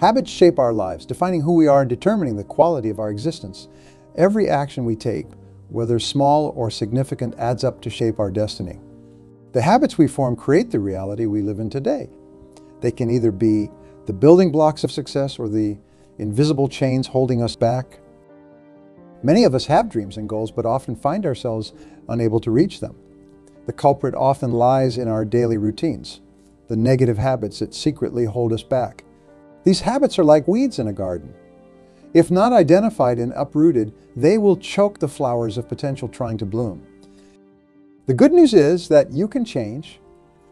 Habits shape our lives, defining who we are and determining the quality of our existence. Every action we take, whether small or significant, adds up to shape our destiny. The habits we form create the reality we live in today. They can either be the building blocks of success or the invisible chains holding us back. Many of us have dreams and goals, but often find ourselves unable to reach them. The culprit often lies in our daily routines, the negative habits that secretly hold us back. These habits are like weeds in a garden. If not identified and uprooted, they will choke the flowers of potential trying to bloom. The good news is that you can change.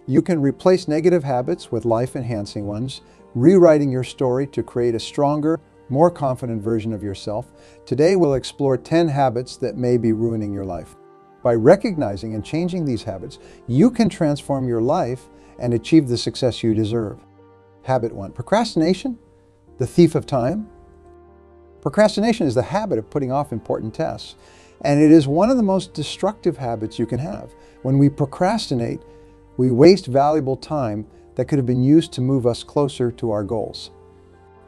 You can replace negative habits with life-enhancing ones, rewriting your story to create a stronger, more confident version of yourself. Today we'll explore 10 habits that may be ruining your life. By recognizing and changing these habits, you can transform your life and achieve the success you deserve. Habit one, procrastination, the thief of time. Procrastination is the habit of putting off important tasks, and it is one of the most destructive habits you can have. When we procrastinate, we waste valuable time that could have been used to move us closer to our goals.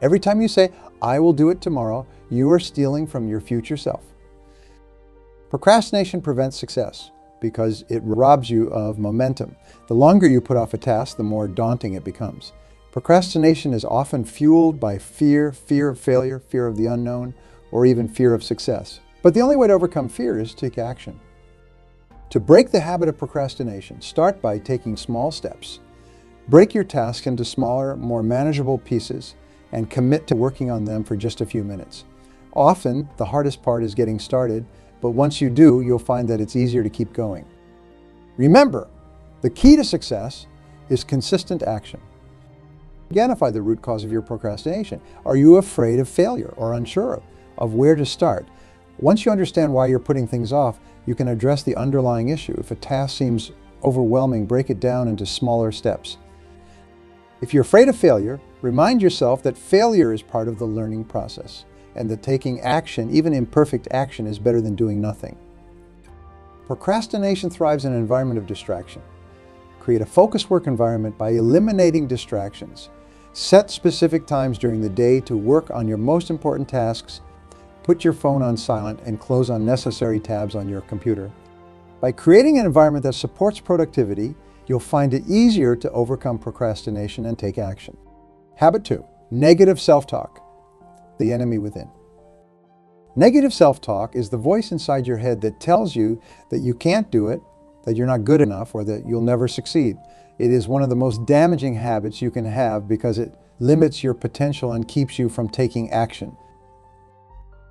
Every time you say, I will do it tomorrow, you are stealing from your future self. Procrastination prevents success because it robs you of momentum. The longer you put off a task, the more daunting it becomes. Procrastination is often fueled by fear, fear of failure, fear of the unknown, or even fear of success. But the only way to overcome fear is to take action. To break the habit of procrastination, start by taking small steps. Break your tasks into smaller, more manageable pieces and commit to working on them for just a few minutes. Often, the hardest part is getting started, but once you do, you'll find that it's easier to keep going. Remember, the key to success is consistent action. Identify the root cause of your procrastination. Are you afraid of failure or unsure of where to start? Once you understand why you're putting things off, you can address the underlying issue. If a task seems overwhelming, break it down into smaller steps. If you're afraid of failure, remind yourself that failure is part of the learning process and that taking action, even imperfect action, is better than doing nothing. Procrastination thrives in an environment of distraction. Create a focused work environment by eliminating distractions. Set specific times during the day to work on your most important tasks. Put your phone on silent and close unnecessary tabs on your computer. By creating an environment that supports productivity, you'll find it easier to overcome procrastination and take action. Habit two, negative self-talk, the enemy within. Negative self-talk is the voice inside your head that tells you that you can't do it, that you're not good enough, or that you'll never succeed. It is one of the most damaging habits you can have because it limits your potential and keeps you from taking action.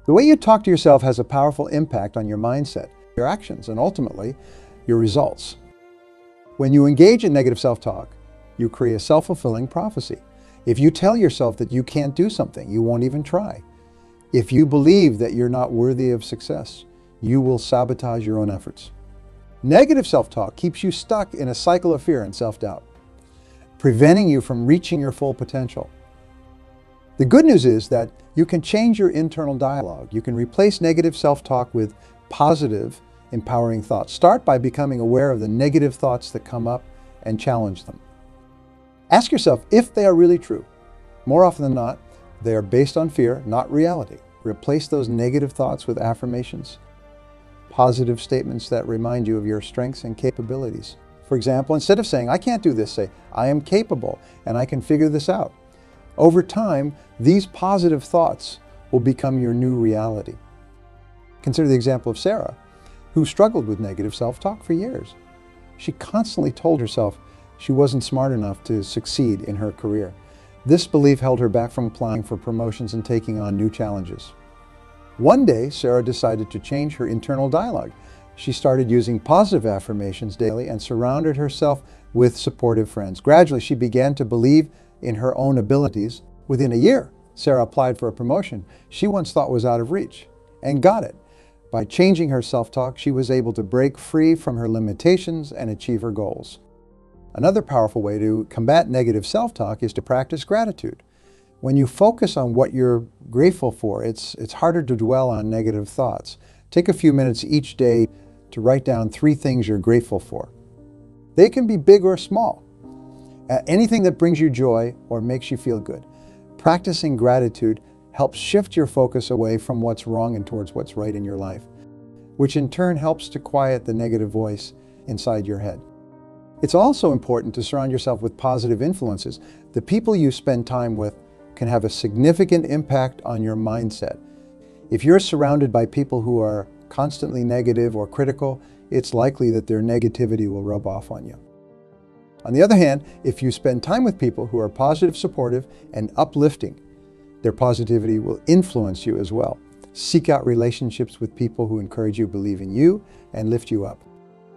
The way you talk to yourself has a powerful impact on your mindset, your actions, and ultimately, your results. When you engage in negative self-talk, you create a self-fulfilling prophecy. If you tell yourself that you can't do something, you won't even try. If you believe that you're not worthy of success, you will sabotage your own efforts. Negative self-talk keeps you stuck in a cycle of fear and self-doubt, preventing you from reaching your full potential. The good news is that you can change your internal dialogue. You can replace negative self-talk with positive, empowering thoughts. Start by becoming aware of the negative thoughts that come up and challenge them. Ask yourself if they are really true. More often than not, they are based on fear, not reality. Replace those negative thoughts with affirmations positive statements that remind you of your strengths and capabilities. For example, instead of saying, I can't do this, say, I am capable and I can figure this out. Over time, these positive thoughts will become your new reality. Consider the example of Sarah, who struggled with negative self-talk for years. She constantly told herself she wasn't smart enough to succeed in her career. This belief held her back from applying for promotions and taking on new challenges. One day, Sarah decided to change her internal dialogue. She started using positive affirmations daily and surrounded herself with supportive friends. Gradually, she began to believe in her own abilities. Within a year, Sarah applied for a promotion she once thought was out of reach and got it. By changing her self-talk, she was able to break free from her limitations and achieve her goals. Another powerful way to combat negative self-talk is to practice gratitude. When you focus on what you're grateful for, it's, it's harder to dwell on negative thoughts. Take a few minutes each day to write down three things you're grateful for. They can be big or small. Uh, anything that brings you joy or makes you feel good. Practicing gratitude helps shift your focus away from what's wrong and towards what's right in your life, which in turn helps to quiet the negative voice inside your head. It's also important to surround yourself with positive influences. The people you spend time with can have a significant impact on your mindset. If you're surrounded by people who are constantly negative or critical, it's likely that their negativity will rub off on you. On the other hand, if you spend time with people who are positive, supportive, and uplifting, their positivity will influence you as well. Seek out relationships with people who encourage you, believe in you, and lift you up.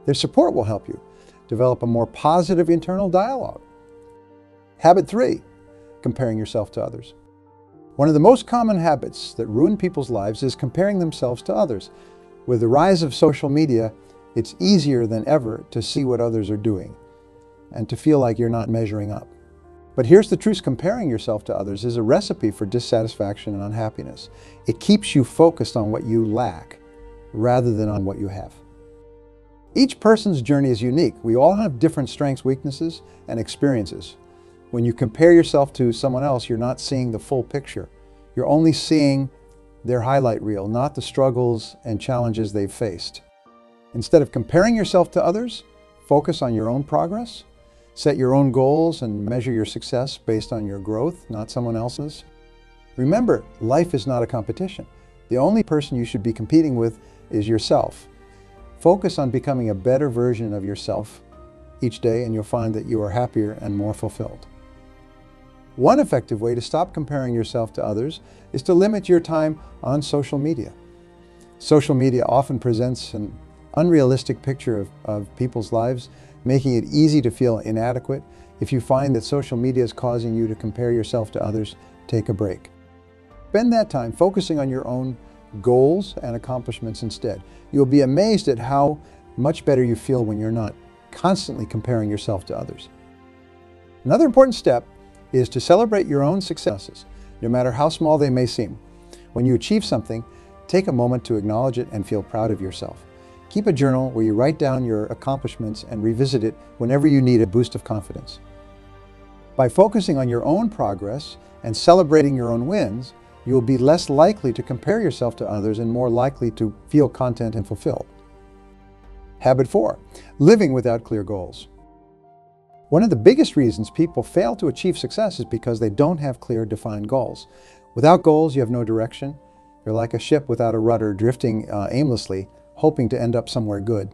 Their support will help you develop a more positive internal dialogue. Habit three, comparing yourself to others. One of the most common habits that ruin people's lives is comparing themselves to others. With the rise of social media, it's easier than ever to see what others are doing and to feel like you're not measuring up. But here's the truth comparing yourself to others is a recipe for dissatisfaction and unhappiness. It keeps you focused on what you lack rather than on what you have. Each person's journey is unique. We all have different strengths, weaknesses, and experiences. When you compare yourself to someone else, you're not seeing the full picture. You're only seeing their highlight reel, not the struggles and challenges they've faced. Instead of comparing yourself to others, focus on your own progress Set your own goals and measure your success based on your growth, not someone else's. Remember, life is not a competition. The only person you should be competing with is yourself. Focus on becoming a better version of yourself each day and you'll find that you are happier and more fulfilled. One effective way to stop comparing yourself to others is to limit your time on social media. Social media often presents an unrealistic picture of, of people's lives making it easy to feel inadequate. If you find that social media is causing you to compare yourself to others, take a break. Spend that time focusing on your own goals and accomplishments instead. You'll be amazed at how much better you feel when you're not constantly comparing yourself to others. Another important step is to celebrate your own successes, no matter how small they may seem. When you achieve something, take a moment to acknowledge it and feel proud of yourself. Keep a journal where you write down your accomplishments and revisit it whenever you need a boost of confidence. By focusing on your own progress and celebrating your own wins, you will be less likely to compare yourself to others and more likely to feel content and fulfilled. Habit four, living without clear goals. One of the biggest reasons people fail to achieve success is because they don't have clear defined goals. Without goals, you have no direction. You're like a ship without a rudder drifting uh, aimlessly hoping to end up somewhere good.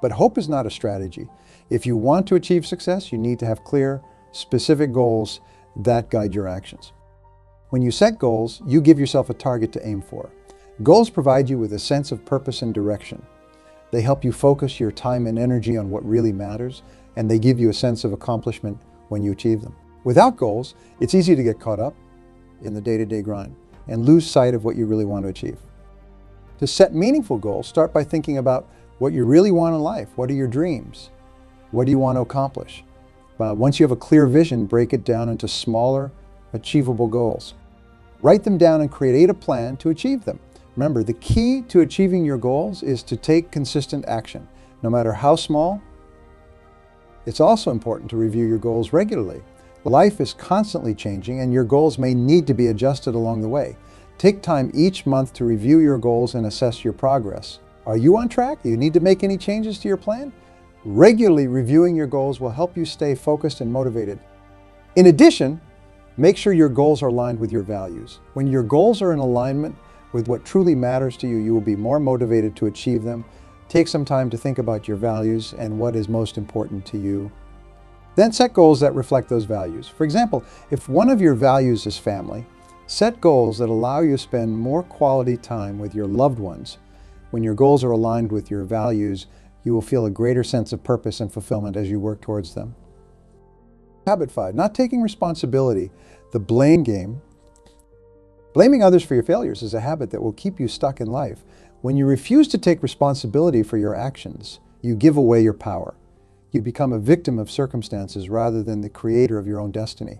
But hope is not a strategy. If you want to achieve success, you need to have clear, specific goals that guide your actions. When you set goals, you give yourself a target to aim for. Goals provide you with a sense of purpose and direction. They help you focus your time and energy on what really matters, and they give you a sense of accomplishment when you achieve them. Without goals, it's easy to get caught up in the day-to-day -day grind and lose sight of what you really want to achieve. To set meaningful goals, start by thinking about what you really want in life. What are your dreams? What do you want to accomplish? Uh, once you have a clear vision, break it down into smaller, achievable goals. Write them down and create a plan to achieve them. Remember, the key to achieving your goals is to take consistent action, no matter how small. It's also important to review your goals regularly. Life is constantly changing and your goals may need to be adjusted along the way. Take time each month to review your goals and assess your progress. Are you on track? Do you need to make any changes to your plan? Regularly reviewing your goals will help you stay focused and motivated. In addition, make sure your goals are aligned with your values. When your goals are in alignment with what truly matters to you, you will be more motivated to achieve them. Take some time to think about your values and what is most important to you. Then set goals that reflect those values. For example, if one of your values is family, Set goals that allow you to spend more quality time with your loved ones. When your goals are aligned with your values, you will feel a greater sense of purpose and fulfillment as you work towards them. Habit five, not taking responsibility. The blame game. Blaming others for your failures is a habit that will keep you stuck in life. When you refuse to take responsibility for your actions, you give away your power. You become a victim of circumstances rather than the creator of your own destiny.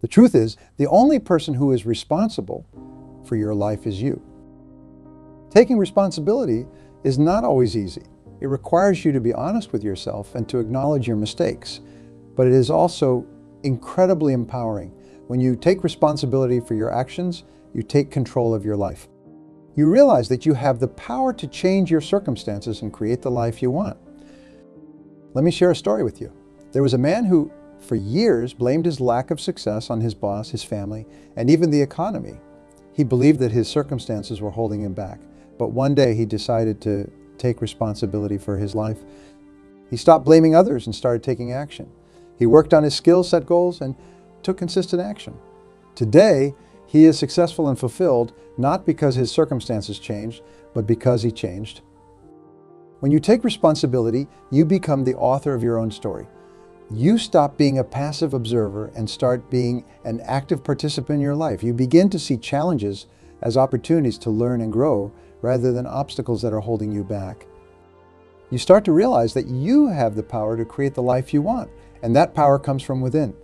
The truth is, the only person who is responsible for your life is you. Taking responsibility is not always easy. It requires you to be honest with yourself and to acknowledge your mistakes, but it is also incredibly empowering. When you take responsibility for your actions, you take control of your life. You realize that you have the power to change your circumstances and create the life you want. Let me share a story with you. There was a man who, for years, blamed his lack of success on his boss, his family, and even the economy. He believed that his circumstances were holding him back. But one day he decided to take responsibility for his life. He stopped blaming others and started taking action. He worked on his skills, set goals, and took consistent action. Today, he is successful and fulfilled not because his circumstances changed, but because he changed. When you take responsibility, you become the author of your own story. You stop being a passive observer and start being an active participant in your life. You begin to see challenges as opportunities to learn and grow rather than obstacles that are holding you back. You start to realize that you have the power to create the life you want, and that power comes from within.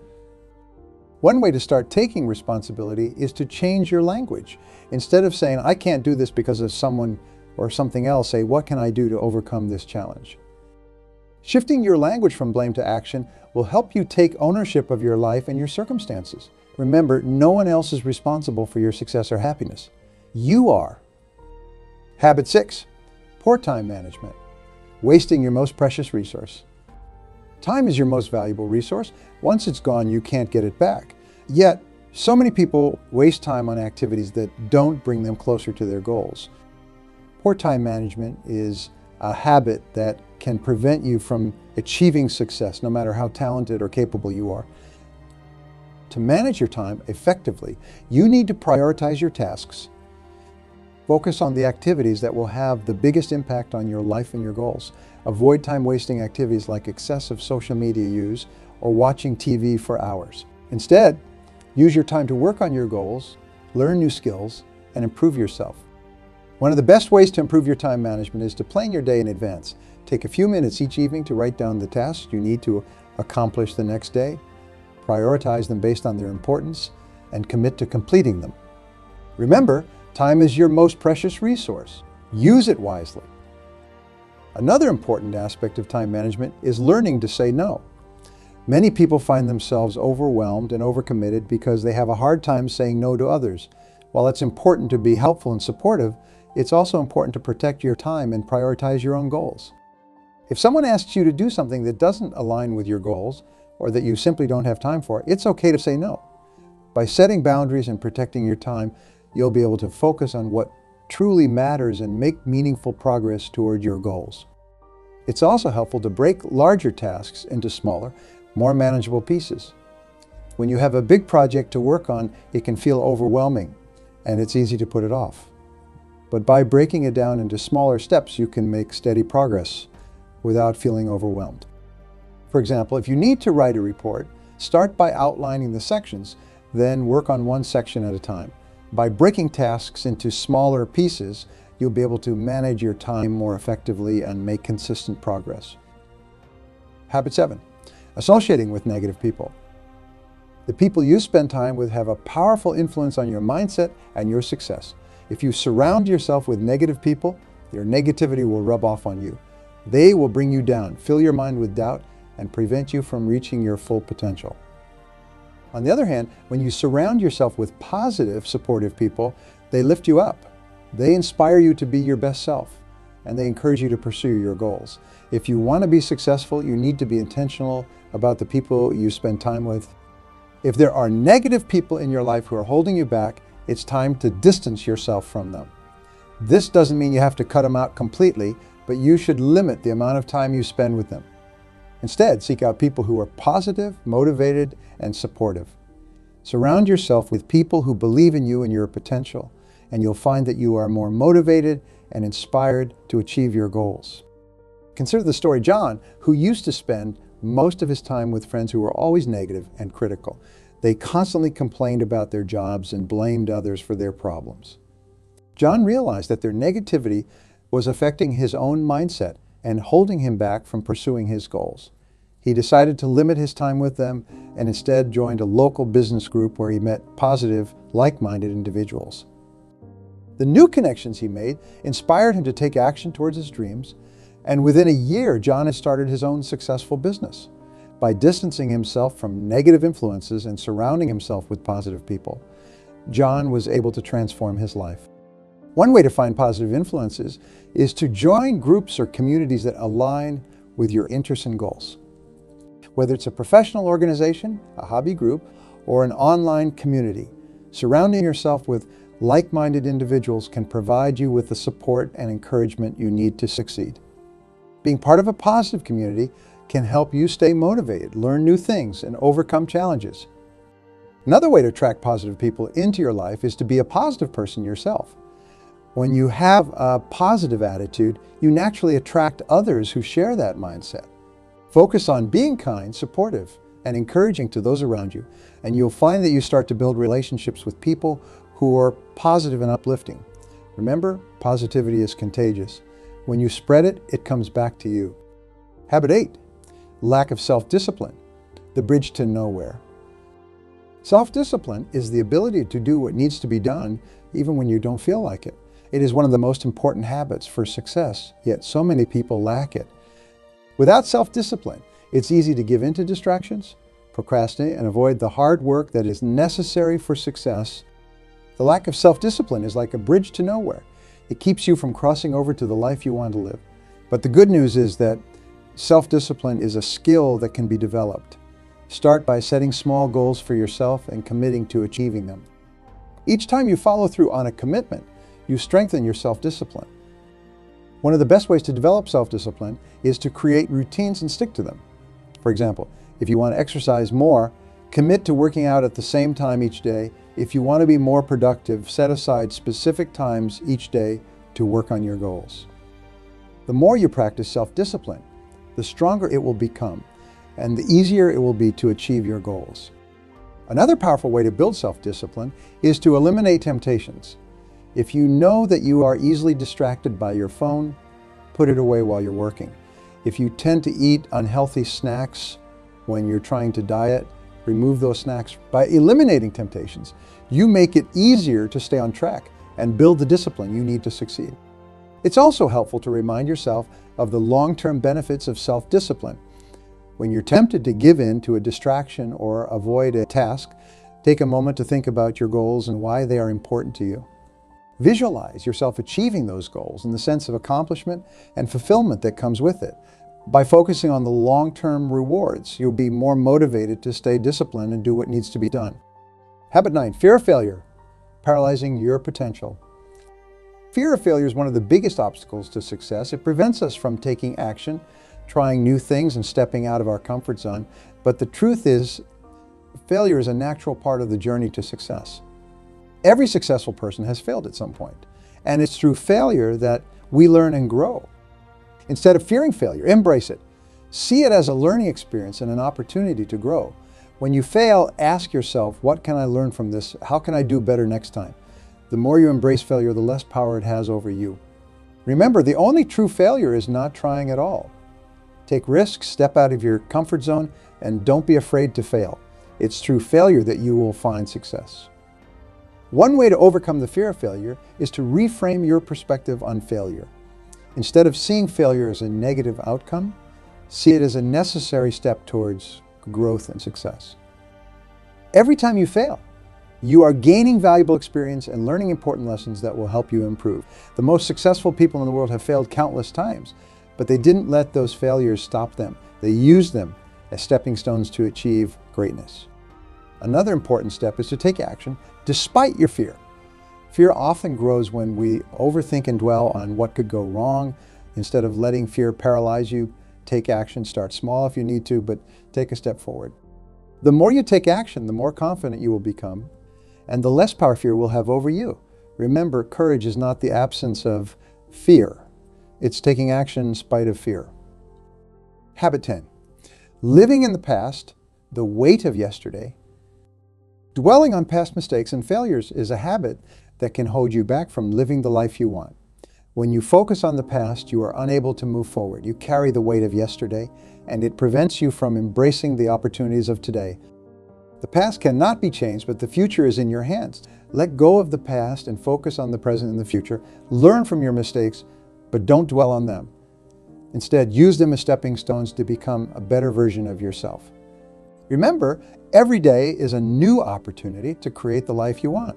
One way to start taking responsibility is to change your language. Instead of saying, I can't do this because of someone or something else, say, what can I do to overcome this challenge? Shifting your language from blame to action will help you take ownership of your life and your circumstances. Remember, no one else is responsible for your success or happiness. You are. Habit six, poor time management, wasting your most precious resource. Time is your most valuable resource. Once it's gone, you can't get it back. Yet, so many people waste time on activities that don't bring them closer to their goals. Poor time management is a habit that can prevent you from achieving success, no matter how talented or capable you are. To manage your time effectively, you need to prioritize your tasks. Focus on the activities that will have the biggest impact on your life and your goals. Avoid time wasting activities like excessive social media use or watching TV for hours. Instead, use your time to work on your goals, learn new skills, and improve yourself. One of the best ways to improve your time management is to plan your day in advance. Take a few minutes each evening to write down the tasks you need to accomplish the next day, prioritize them based on their importance, and commit to completing them. Remember, time is your most precious resource. Use it wisely. Another important aspect of time management is learning to say no. Many people find themselves overwhelmed and overcommitted because they have a hard time saying no to others. While it's important to be helpful and supportive, it's also important to protect your time and prioritize your own goals. If someone asks you to do something that doesn't align with your goals or that you simply don't have time for, it's okay to say no. By setting boundaries and protecting your time, you'll be able to focus on what truly matters and make meaningful progress toward your goals. It's also helpful to break larger tasks into smaller, more manageable pieces. When you have a big project to work on, it can feel overwhelming and it's easy to put it off. But by breaking it down into smaller steps, you can make steady progress without feeling overwhelmed. For example, if you need to write a report, start by outlining the sections, then work on one section at a time. By breaking tasks into smaller pieces, you'll be able to manage your time more effectively and make consistent progress. Habit seven, associating with negative people. The people you spend time with have a powerful influence on your mindset and your success. If you surround yourself with negative people, your negativity will rub off on you. They will bring you down, fill your mind with doubt, and prevent you from reaching your full potential. On the other hand, when you surround yourself with positive, supportive people, they lift you up. They inspire you to be your best self, and they encourage you to pursue your goals. If you want to be successful, you need to be intentional about the people you spend time with. If there are negative people in your life who are holding you back, it's time to distance yourself from them. This doesn't mean you have to cut them out completely, but you should limit the amount of time you spend with them. Instead, seek out people who are positive, motivated, and supportive. Surround yourself with people who believe in you and your potential, and you'll find that you are more motivated and inspired to achieve your goals. Consider the story John, who used to spend most of his time with friends who were always negative and critical. They constantly complained about their jobs and blamed others for their problems. John realized that their negativity was affecting his own mindset and holding him back from pursuing his goals. He decided to limit his time with them and instead joined a local business group where he met positive, like-minded individuals. The new connections he made inspired him to take action towards his dreams, and within a year, John had started his own successful business. By distancing himself from negative influences and surrounding himself with positive people, John was able to transform his life. One way to find positive influences is to join groups or communities that align with your interests and goals. Whether it's a professional organization, a hobby group, or an online community, surrounding yourself with like-minded individuals can provide you with the support and encouragement you need to succeed. Being part of a positive community can help you stay motivated, learn new things, and overcome challenges. Another way to attract positive people into your life is to be a positive person yourself. When you have a positive attitude, you naturally attract others who share that mindset. Focus on being kind, supportive, and encouraging to those around you, and you'll find that you start to build relationships with people who are positive and uplifting. Remember, positivity is contagious. When you spread it, it comes back to you. Habit 8 lack of self discipline, the bridge to nowhere. Self discipline is the ability to do what needs to be done even when you don't feel like it. It is one of the most important habits for success, yet so many people lack it. Without self discipline, it's easy to give in to distractions, procrastinate, and avoid the hard work that is necessary for success. The lack of self discipline is like a bridge to nowhere. It keeps you from crossing over to the life you want to live. But the good news is that self discipline is a skill that can be developed. Start by setting small goals for yourself and committing to achieving them. Each time you follow through on a commitment, you strengthen your self-discipline. One of the best ways to develop self-discipline is to create routines and stick to them. For example, if you want to exercise more, commit to working out at the same time each day. If you want to be more productive, set aside specific times each day to work on your goals. The more you practice self-discipline, the stronger it will become and the easier it will be to achieve your goals. Another powerful way to build self-discipline is to eliminate temptations. If you know that you are easily distracted by your phone, put it away while you're working. If you tend to eat unhealthy snacks when you're trying to diet, remove those snacks. By eliminating temptations, you make it easier to stay on track and build the discipline you need to succeed. It's also helpful to remind yourself of the long-term benefits of self-discipline. When you're tempted to give in to a distraction or avoid a task, take a moment to think about your goals and why they are important to you. Visualize yourself achieving those goals and the sense of accomplishment and fulfillment that comes with it. By focusing on the long-term rewards, you'll be more motivated to stay disciplined and do what needs to be done. Habit 9. Fear of failure, paralyzing your potential. Fear of failure is one of the biggest obstacles to success. It prevents us from taking action, trying new things, and stepping out of our comfort zone. But the truth is, failure is a natural part of the journey to success. Every successful person has failed at some point. And it's through failure that we learn and grow. Instead of fearing failure, embrace it. See it as a learning experience and an opportunity to grow. When you fail, ask yourself, what can I learn from this? How can I do better next time? The more you embrace failure, the less power it has over you. Remember, the only true failure is not trying at all. Take risks, step out of your comfort zone, and don't be afraid to fail. It's through failure that you will find success. One way to overcome the fear of failure is to reframe your perspective on failure. Instead of seeing failure as a negative outcome, see it as a necessary step towards growth and success. Every time you fail, you are gaining valuable experience and learning important lessons that will help you improve. The most successful people in the world have failed countless times, but they didn't let those failures stop them. They used them as stepping stones to achieve greatness. Another important step is to take action despite your fear. Fear often grows when we overthink and dwell on what could go wrong. Instead of letting fear paralyze you, take action. Start small if you need to, but take a step forward. The more you take action, the more confident you will become, and the less power fear will have over you. Remember, courage is not the absence of fear. It's taking action in spite of fear. Habit 10. Living in the past, the weight of yesterday, Dwelling on past mistakes and failures is a habit that can hold you back from living the life you want. When you focus on the past, you are unable to move forward. You carry the weight of yesterday, and it prevents you from embracing the opportunities of today. The past cannot be changed, but the future is in your hands. Let go of the past and focus on the present and the future. Learn from your mistakes, but don't dwell on them. Instead, use them as stepping stones to become a better version of yourself. Remember, every day is a new opportunity to create the life you want.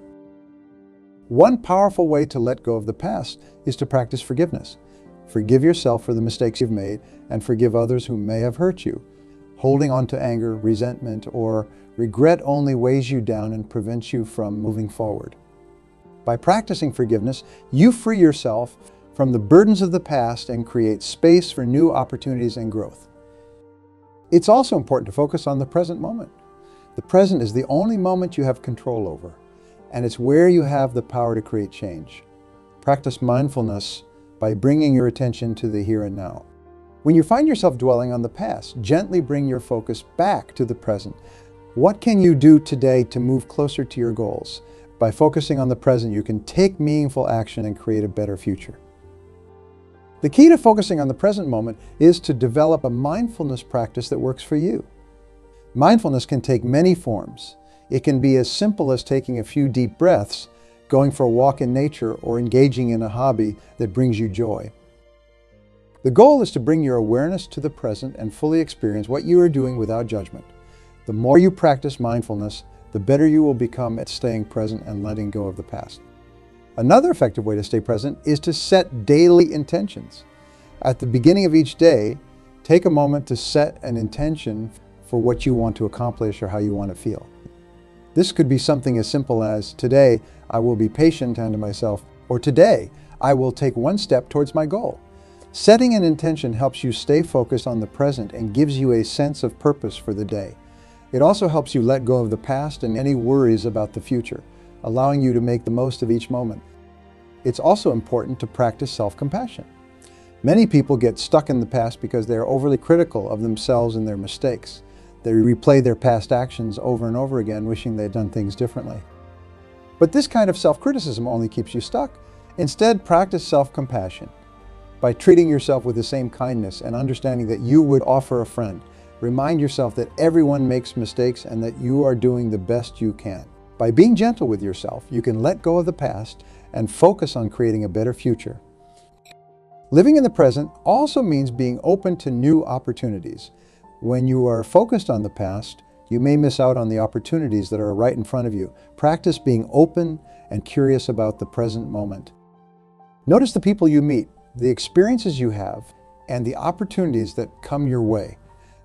One powerful way to let go of the past is to practice forgiveness. Forgive yourself for the mistakes you've made and forgive others who may have hurt you. Holding on to anger, resentment, or regret only weighs you down and prevents you from moving forward. By practicing forgiveness, you free yourself from the burdens of the past and create space for new opportunities and growth. It's also important to focus on the present moment. The present is the only moment you have control over, and it's where you have the power to create change. Practice mindfulness by bringing your attention to the here and now. When you find yourself dwelling on the past, gently bring your focus back to the present. What can you do today to move closer to your goals? By focusing on the present, you can take meaningful action and create a better future. The key to focusing on the present moment is to develop a mindfulness practice that works for you. Mindfulness can take many forms. It can be as simple as taking a few deep breaths, going for a walk in nature, or engaging in a hobby that brings you joy. The goal is to bring your awareness to the present and fully experience what you are doing without judgment. The more you practice mindfulness, the better you will become at staying present and letting go of the past. Another effective way to stay present is to set daily intentions. At the beginning of each day, take a moment to set an intention for what you want to accomplish or how you want to feel. This could be something as simple as today I will be patient unto myself, or today I will take one step towards my goal. Setting an intention helps you stay focused on the present and gives you a sense of purpose for the day. It also helps you let go of the past and any worries about the future allowing you to make the most of each moment. It's also important to practice self-compassion. Many people get stuck in the past because they are overly critical of themselves and their mistakes. They replay their past actions over and over again, wishing they'd done things differently. But this kind of self-criticism only keeps you stuck. Instead, practice self-compassion by treating yourself with the same kindness and understanding that you would offer a friend. Remind yourself that everyone makes mistakes and that you are doing the best you can. By being gentle with yourself, you can let go of the past and focus on creating a better future. Living in the present also means being open to new opportunities. When you are focused on the past, you may miss out on the opportunities that are right in front of you. Practice being open and curious about the present moment. Notice the people you meet, the experiences you have, and the opportunities that come your way.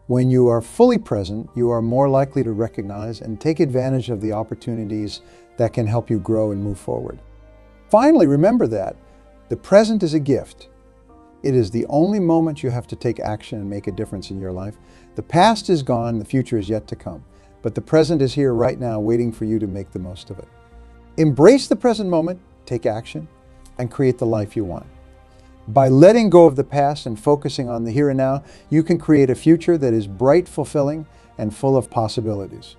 When you are fully present, you are more likely to recognize and take advantage of the opportunities that can help you grow and move forward. Finally, remember that the present is a gift. It is the only moment you have to take action and make a difference in your life. The past is gone, the future is yet to come. But the present is here right now, waiting for you to make the most of it. Embrace the present moment, take action, and create the life you want. By letting go of the past and focusing on the here and now, you can create a future that is bright, fulfilling, and full of possibilities.